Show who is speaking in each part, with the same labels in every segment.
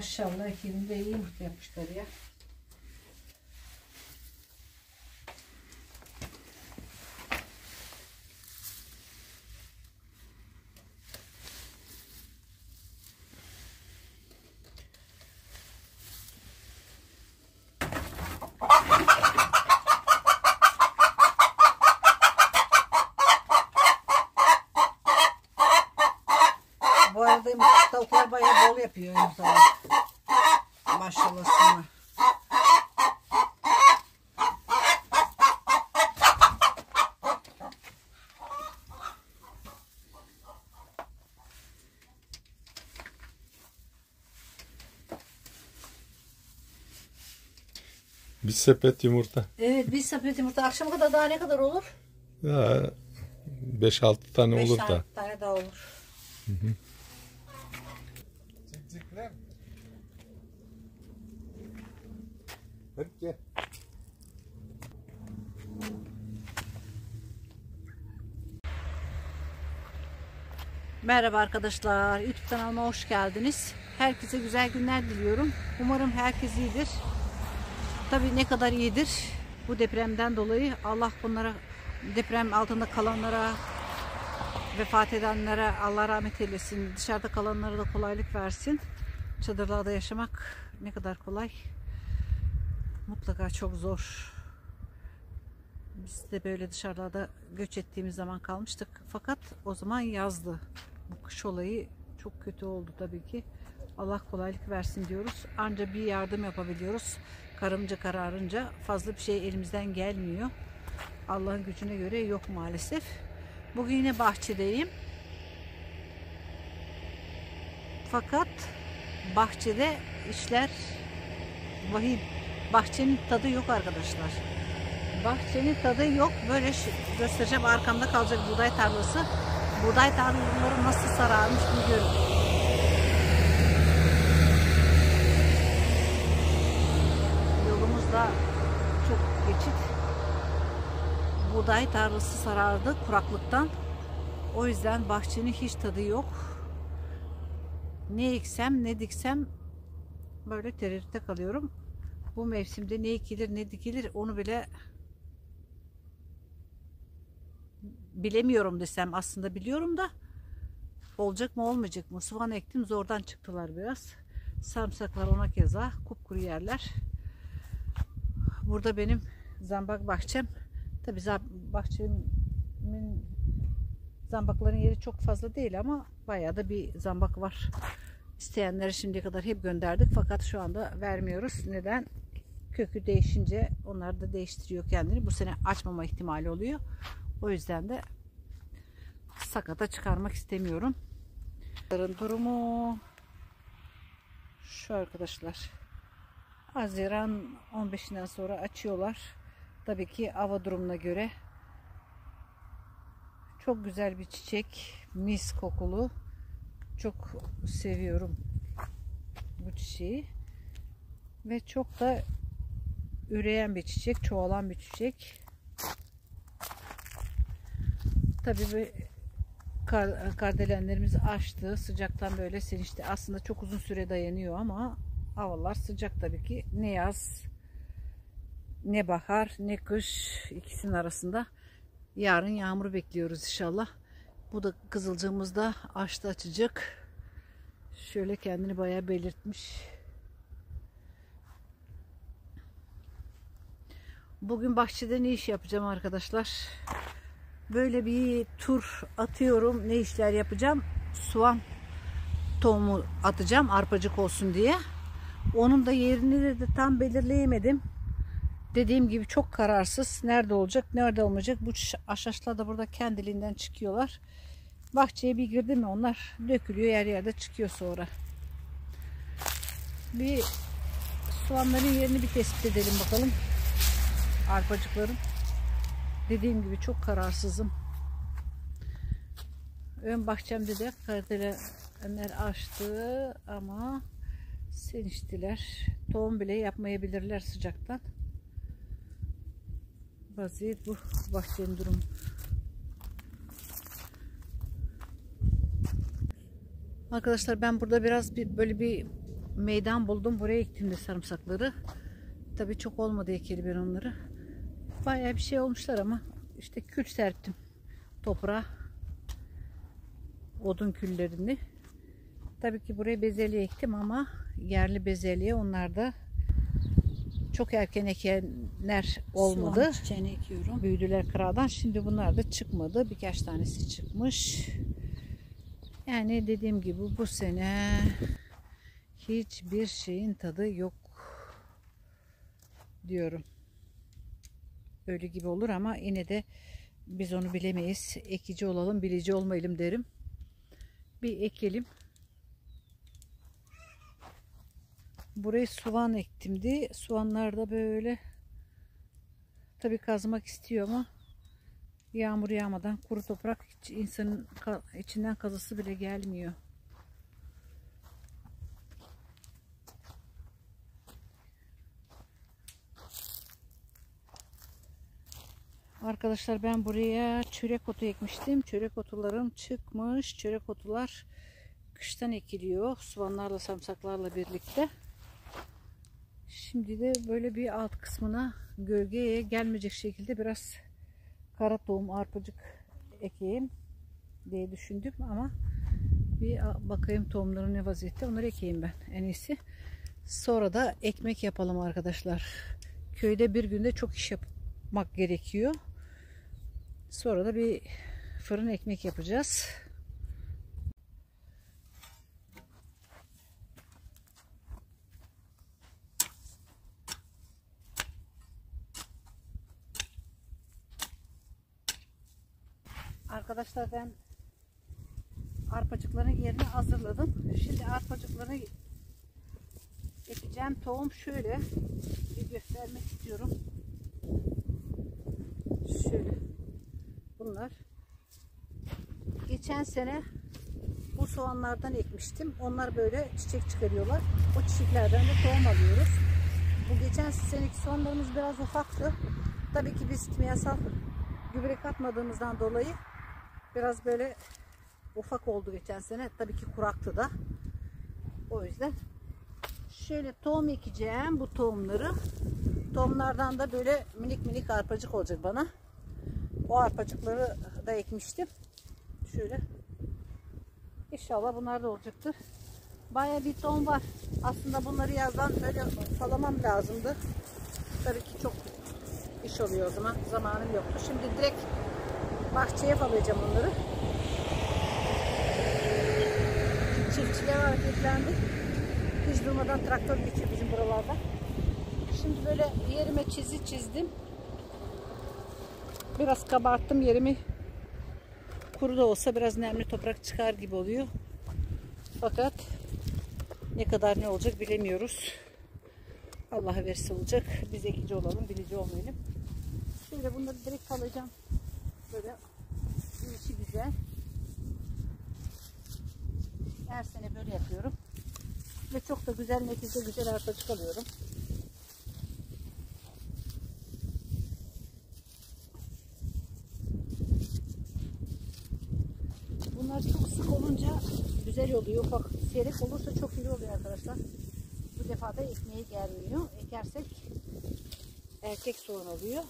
Speaker 1: Maşallah ikinin de iyi yapmışlar ya. Bu arada tavuklar bayağı bol yapıyor yumurtalar. Maşallah sana.
Speaker 2: Bir sepet yumurta.
Speaker 1: Evet bir sepet yumurta akşama kadar daha ne kadar olur?
Speaker 2: Ya 5-6 tane
Speaker 1: Beş
Speaker 2: olur da.
Speaker 1: tane daha olur.
Speaker 2: Hadi gel.
Speaker 1: Merhaba arkadaşlar. YouTube kanalıma hoş geldiniz. Herkese güzel günler diliyorum. Umarım herkes iyidir. Tabii ne kadar iyidir bu depremden dolayı Allah bunlara deprem altında kalanlara vefat edenlere Allah rahmet eylesin. Dışarıda kalanlara da kolaylık versin. Çadırlarda yaşamak ne kadar kolay. Mutlaka çok zor. Biz de böyle dışarılarda göç ettiğimiz zaman kalmıştık. Fakat o zaman yazdı. Bu kış olayı çok kötü oldu tabii ki. Allah kolaylık versin diyoruz. Anca bir yardım yapabiliyoruz. Karımca kararınca fazla bir şey elimizden gelmiyor. Allah'ın gücüne göre yok maalesef. Bugün yine bahçedeyim. Fakat bahçede işler vahim. Bahçenin tadı yok arkadaşlar. Bahçenin tadı yok. Böyle göstereceğim arkamda kalacak buğday tarlası. Buğday tarlaları nasıl sararmış bir görün. Yolumuz da çok geçit. Buğday tarlası sarardı kuraklıktan. O yüzden bahçenin hiç tadı yok. Ne eksem ne diksem böyle tereddütte kalıyorum. Bu mevsimde ne ekilir ne dikilir onu bile bilemiyorum desem aslında biliyorum da olacak mı olmayacak mı? Soğan ektim zordan çıktılar biraz. Sarımsaklar ona keza kupkuru yerler. Burada benim zambak bahçem. Tabii bahçemin zambakların yeri çok fazla değil ama bayağı da bir zambak var. İsteyenlere şimdiye kadar hep gönderdik fakat şu anda vermiyoruz. Neden? Kökü değişince onlar da değiştiriyor kendini. Bu sene açmama ihtimali oluyor. O yüzden de sakata çıkarmak istemiyorum. Durumu şu arkadaşlar. Haziran 15'inden sonra açıyorlar. Tabii ki hava durumuna göre çok güzel bir çiçek. Mis kokulu. Çok seviyorum bu çiçeği. Ve çok da üreyen bir çiçek, çoğalan bir çiçek. Tabii kar, kardelenlerimiz açtı. Sıcaktan böyle senişte. Aslında çok uzun süre dayanıyor ama havalar sıcak tabii ki. Ne yaz, ne bahar, ne kış ikisinin arasında. Yarın yağmur bekliyoruz inşallah. Bu da kızılcığımız da açtı açacak. Şöyle kendini bayağı belirtmiş. Bugün bahçede ne iş yapacağım arkadaşlar? Böyle bir tur atıyorum. Ne işler yapacağım? Soğan tohumu atacağım arpacık olsun diye. Onun da yerini de, tam belirleyemedim. Dediğim gibi çok kararsız. Nerede olacak, nerede olmayacak. Bu aşaşlar da burada kendiliğinden çıkıyorlar. Bahçeye bir girdi mi onlar dökülüyor. Yer yerde çıkıyor sonra. Bir soğanların yerini bir tespit edelim bakalım. Arpacıkların. Dediğim gibi çok kararsızım. Ön bahçemde de kardelenler açtı ama seniştiler. Tohum bile yapmayabilirler sıcaktan. Vaziyet bu bahçenin durumu. Arkadaşlar ben burada biraz bir, böyle bir meydan buldum. Buraya ektim de sarımsakları. Tabii çok olmadı ekeli ben onları. Bayağı bir şey olmuşlar ama işte kül serptim toprağa. Odun küllerini. Tabii ki buraya bezelye ektim ama yerli bezelye onlar da çok erken ekenler olmadı.
Speaker 3: Soğan çiçeğini ekiyorum.
Speaker 1: Büyüdüler kıradan. Şimdi bunlar da çıkmadı. Birkaç tanesi çıkmış. Yani dediğim gibi bu sene hiçbir şeyin tadı yok diyorum. Öyle gibi olur ama yine de biz onu bilemeyiz. Ekici olalım, bilici olmayalım derim. Bir ekelim. Burayı soğan ektimdi. Soğanlar da böyle tabii kazmak istiyor ama yağmur yağmadan kuru toprak insanın içinden kazısı bile gelmiyor. Arkadaşlar ben buraya çörek otu ekmiştim. Çörek otularım çıkmış. Çörek otular kıştan ekiliyor. Soğanlarla sarımsaklarla birlikte. Şimdi de böyle bir alt kısmına gölgeye gelmeyecek şekilde biraz kara tohum arpacık ekeyim diye düşündüm ama bir bakayım tohumları ne vaziyette onları ekeyim ben en iyisi. Sonra da ekmek yapalım arkadaşlar. Köyde bir günde çok iş yapmak gerekiyor. Sonra da bir fırın ekmek yapacağız. Arkadaşlar ben arpacıkların yerini hazırladım. Şimdi arpacıkları ekeceğim. Tohum şöyle bir göstermek istiyorum. Şöyle. Bunlar. Geçen sene bu soğanlardan ekmiştim. Onlar böyle çiçek çıkarıyorlar. O çiçeklerden de tohum alıyoruz. Bu geçen seneki soğanlarımız biraz ufaktı. Tabii ki biz kimyasal gübre katmadığımızdan dolayı biraz böyle ufak oldu geçen sene. Tabii ki kuraktı da. O yüzden şöyle tohum ekeceğim bu tohumları. Tohumlardan da böyle minik minik arpacık olacak bana. O arpacıkları da ekmiştim. Şöyle. İnşallah bunlar da olacaktır. Baya bir tohum var. Aslında bunları yazdan böyle salamam lazımdı. Tabii ki çok iş oluyor o zaman. Zamanım yoktu. Şimdi direkt bahçeye falayacağım onları. Çiftçiler hareketlendi. Hiç durmadan traktör geçiyor bizim buralarda. Şimdi böyle yerime çizi çizdim. Biraz kabarttım yerimi. Kuru da olsa biraz nemli toprak çıkar gibi oluyor. Fakat ne kadar ne olacak bilemiyoruz. Allah verse olacak. Biz ekici olalım, bilici olmayalım. Şöyle bunları direkt alacağım. Böyle güzel. Her sene böyle yapıyorum. Ve çok da güzel netice güzel arpacık alıyorum. Bunlar çok sık olunca güzel oluyor. Ufak seyrek olursa çok iyi oluyor arkadaşlar. Bu defa da ekmeğe gelmiyor. Ekersek erkek soğan oluyor.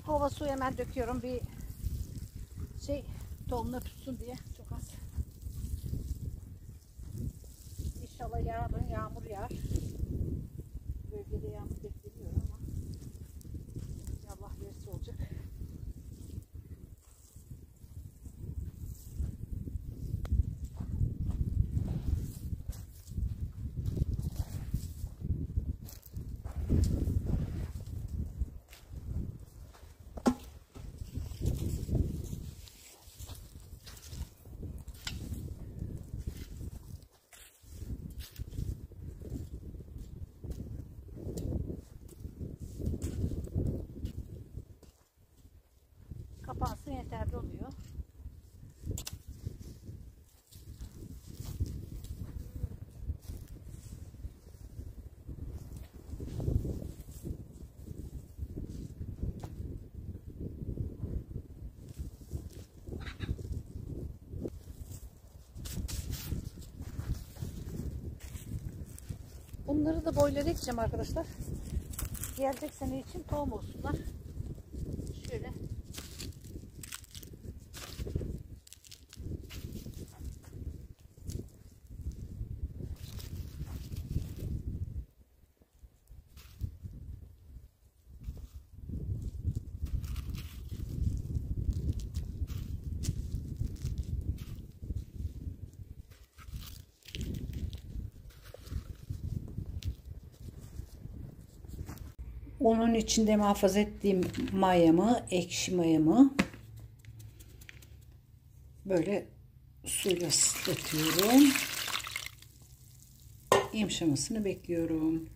Speaker 1: Bir kova su hemen döküyorum. Bir şey tohumla tutsun diye. yeterli oluyor. Bunları da boylara ekeceğim arkadaşlar. Gelecek sene için tohum olsunlar. Onun içinde muhafaza ettiğim mayamı, ekşi mayamı böyle suyla ıslatıyorum. Yumuşamasını bekliyorum.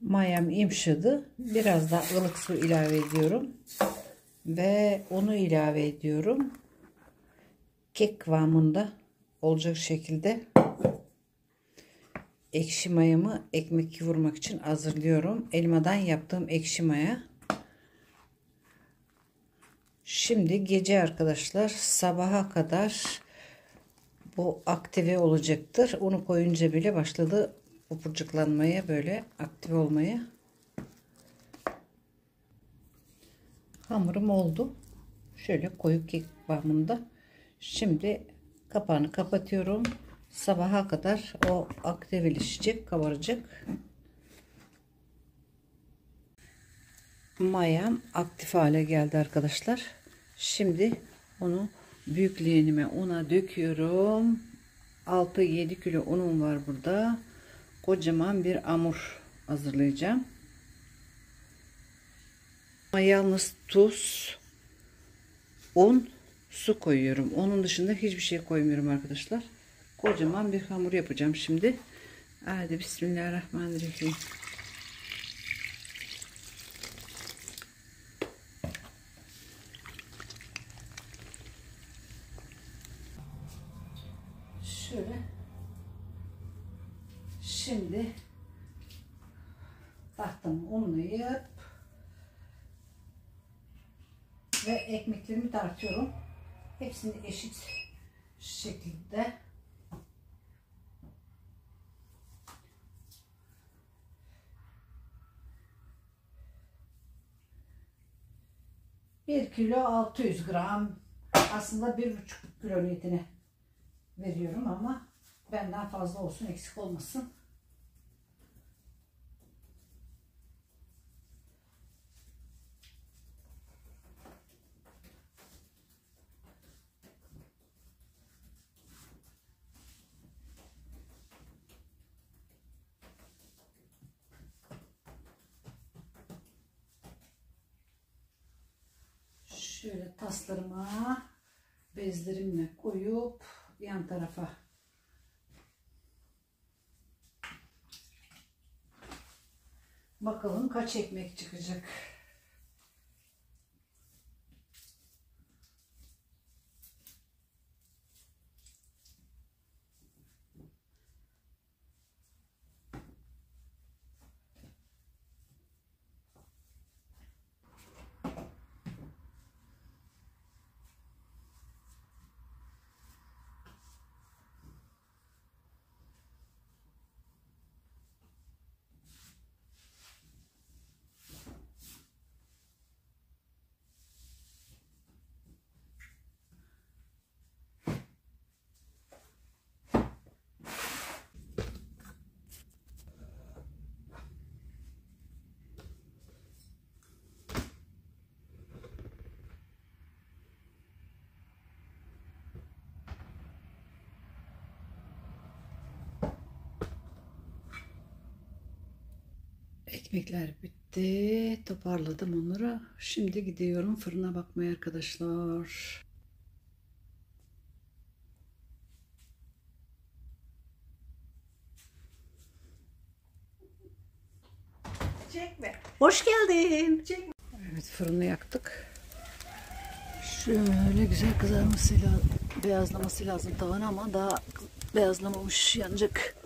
Speaker 1: Mayam yumuşadı. Biraz daha ılık su ilave ediyorum. Ve onu ilave ediyorum. Kek kıvamında olacak şekilde ekşi mayamı ekmek vurmak için hazırlıyorum. Elmadan yaptığım ekşi maya. Şimdi gece arkadaşlar sabaha kadar bu aktive olacaktır. Onu koyunca bile başladı upurcuklanmaya böyle aktive olmaya. Hamurum oldu. Şöyle koyu kek kıvamında. Şimdi kapağını kapatıyorum. Sabaha kadar o aktifleşecek, kabaracak. Mayam aktif hale geldi arkadaşlar. Şimdi onu büyük una döküyorum. 6-7 kilo unum var burada. Kocaman bir hamur hazırlayacağım. Yalnız tuz, un, su koyuyorum. Onun dışında hiçbir şey koymuyorum arkadaşlar. Kocaman bir hamur yapacağım şimdi. Hadi bismillahirrahmanirrahim. Şöyle. Şimdi tahtamı unlayıp ve ekmeklerimi tartıyorum. Hepsini eşit şekilde bir kilo 600 gram aslında bir buçuk kilo niyetine veriyorum ama benden fazla olsun eksik olmasın. Şöyle taslarıma bezlerimle koyup yan tarafa bakalım kaç ekmek çıkacak. Ekmekler bitti. Toparladım onları. Şimdi gidiyorum fırına bakmaya arkadaşlar.
Speaker 3: Çekme.
Speaker 1: Hoş geldin.
Speaker 3: Çekme.
Speaker 1: Evet fırını yaktık. Şöyle güzel kızarmasıyla beyazlaması lazım tavan ama daha beyazlamamış yanacak.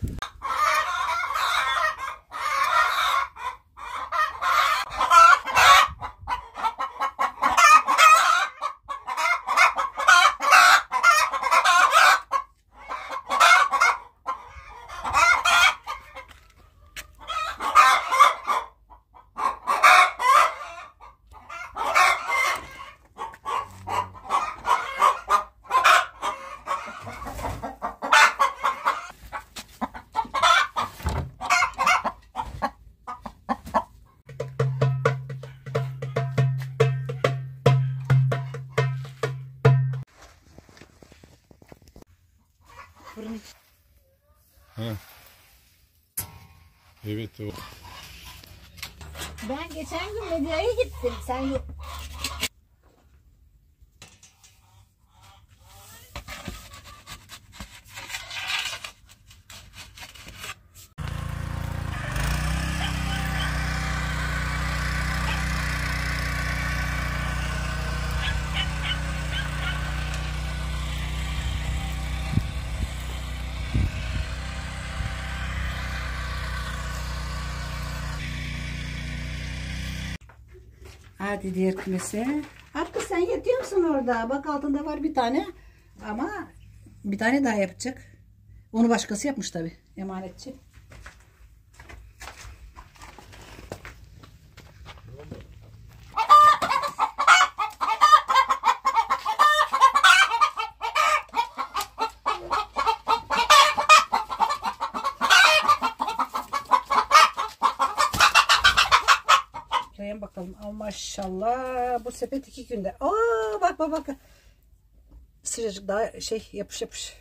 Speaker 2: Evet o.
Speaker 1: Ben geçen gün medyaya gittim. Sen yok. Hadi diğer kümese. Artık sen yatıyor musun orada? Bak altında var bir tane. Ama bir tane daha yapacak. Onu başkası yapmış tabi. Emanetçi. Bakalım. Aa, maşallah. Bu sepet iki günde. Aa bak bak bak. Sıcacık daha şey yapış yapış.